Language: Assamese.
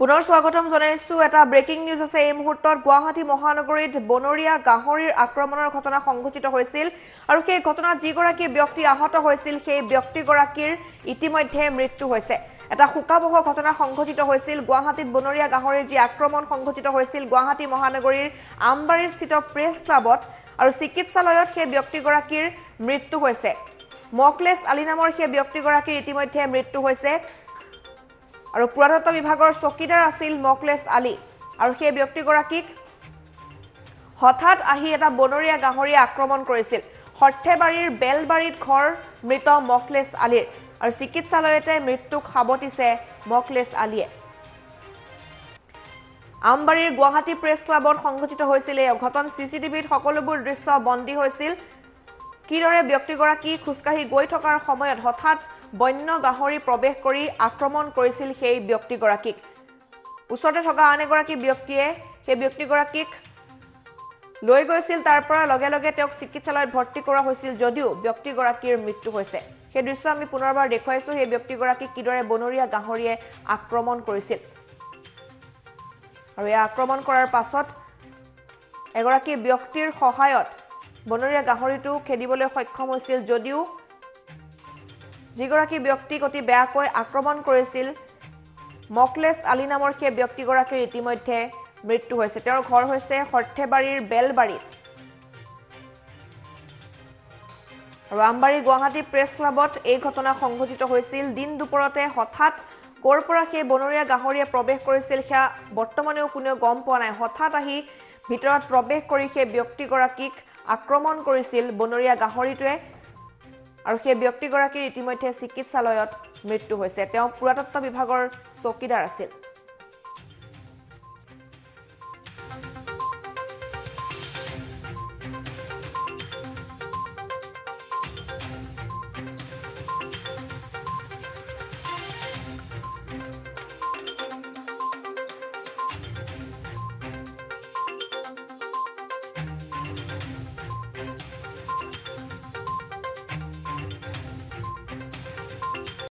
পুনৰ স্বাগতম জনাইছো। এটা ব্ৰেকিং নিউজ আছে। এই মুহূৰ্তত গুৱাহাটী মহানগৰীত বনৰীয়া গাহৰিৰ আক্ৰমণৰ ঘটনা সংঘটিত হৈছিল আৰু সেই ঘটনাত যিগৰাকী ব্যক্তি আহত হৈছিল সেই ব্যক্তিগৰাকীৰ ইতিমধ্যে মৃত্যু হৈছে। এটা শোকাবহ ঘটনা সংঘটিত হৈছিল। গুৱাহাটীত বনৰীয়া গাহৰিৰ যি আক্ৰমণ সংঘটিত হৈছিল গুৱাহাটী মহানগৰীৰ আমবাৰীৰ স্থিত প্ৰেছ ক্লাবত আৰু চিকিৎসালয়ত সেই ব্যক্তিগৰাকীৰ মৃত্যু হৈছে। মকলেছ আলী নামৰ সেই ব্যক্তিগৰাকীৰ ইতিমধ্যে মৃত্যু হৈছে। আৰু পুৰাতত্ব বিভাগৰ চকীদাৰ আছিল মকলেছ আলী। আৰু সেই ব্যক্তিগৰাকীক হঠাৎ আহি এটা বনৰীয়া গাহৰিয়ে আক্ৰমণ কৰিছিল। সৰ্থেবাৰীৰ বেলবাৰীত ঘৰ মৃত মকলেছ আলীৰ আৰু চিকিৎসালয়তে মৃত্যুক সাৱটিছে মকলেছ আলীয়ে। আমবাৰীৰ গুৱাহাটী প্ৰেছ ক্লাবত সংঘটিত হৈছিল এই অঘটন। চি চি টিভিত সকলোবোৰ দৃশ্য বন্দী হৈছিল। কিদৰে ব্যক্তিগৰাকী খোজকাঢ়ি গৈ থকাৰ সময়ত হঠাৎ বন্য গাহৰি প্ৰৱেশ কৰি আক্ৰমণ কৰিছিল সেই ব্যক্তিগৰাকীক? ওচৰতে থকা আন এগৰাকী ব্যক্তিয়ে সেই ব্যক্তিগৰাকীক লৈ গৈছিল তাৰ পৰা লগে লগে তেওঁক চিকিৎসালয়ত ভৰ্তি কৰা হৈছিল যদিও ব্যক্তিগৰাকীৰ মৃত্যু হৈছে। সেই দৃশ্য আমি পুনৰবাৰ দেখুৱাইছো সেই ব্যক্তিগৰাকীক কিদৰে বনৰীয়া গাহৰিয়ে আক্ৰমণ কৰিছিল। আৰু এই আক্ৰমণ কৰাৰ পাছত এগৰাকী ব্যক্তিৰ সহায়ত বনৰীয়া গাহৰিটো খেদিবলৈ সক্ষম হৈছিল যদিও যিগৰাকী ব্যক্তিক অতি বেয়াকৈ আক্ৰমণ কৰিছিল মকলেছ আলী নামৰ সেই ব্যক্তিগৰাকীৰ ইতিমধ্যে মৃত্যু হৈছে। তেওঁৰ ঘৰ হৈছে সৰ্থেবাৰীৰ বেলবাৰীত। আৰু আমবাৰী গুৱাহাটী প্ৰেছ ক্লাবত এই ঘটনা সংঘটিত হৈছিল। দিন দুপৰতে হঠাৎ ক'ৰ পৰা সেই বনৰীয়া গাহৰিয়ে প্ৰৱেশ কৰিছিল সেয়া বৰ্তমানেও কোনেও গম পোৱা নাই। হঠাৎ আহি ভিতৰত প্ৰৱেশ কৰি সেই ব্যক্তিগৰাকীক আক্ৰমণ কৰিছিল বনৰীয়া গাহৰিটোৱে আৰু সেই ব্যক্তিগৰাকীৰ ইতিমধ্যে চিকিৎসালয়ত মৃত্যু হৈছে। তেওঁ পুৰাতত্ব বিভাগৰ চকীদাৰ আছিল।